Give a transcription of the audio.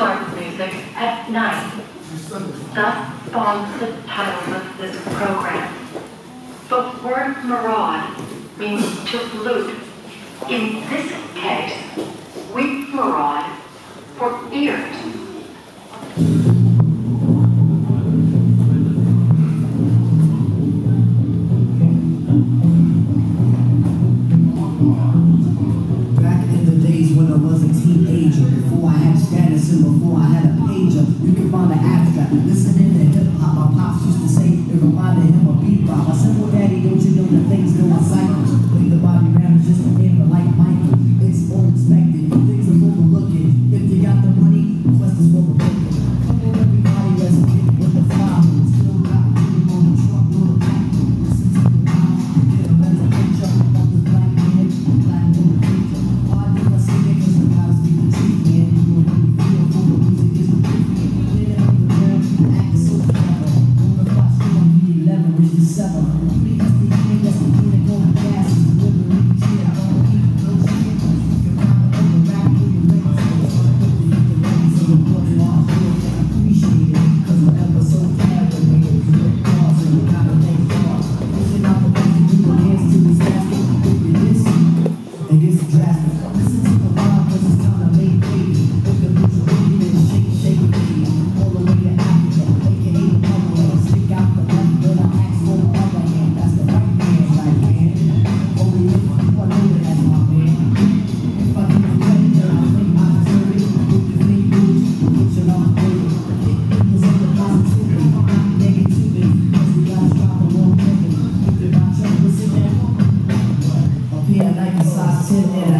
time. Thus spawns the title of this program. The word maraud means to loot. In this case, we maraud for ears. Back Yeah.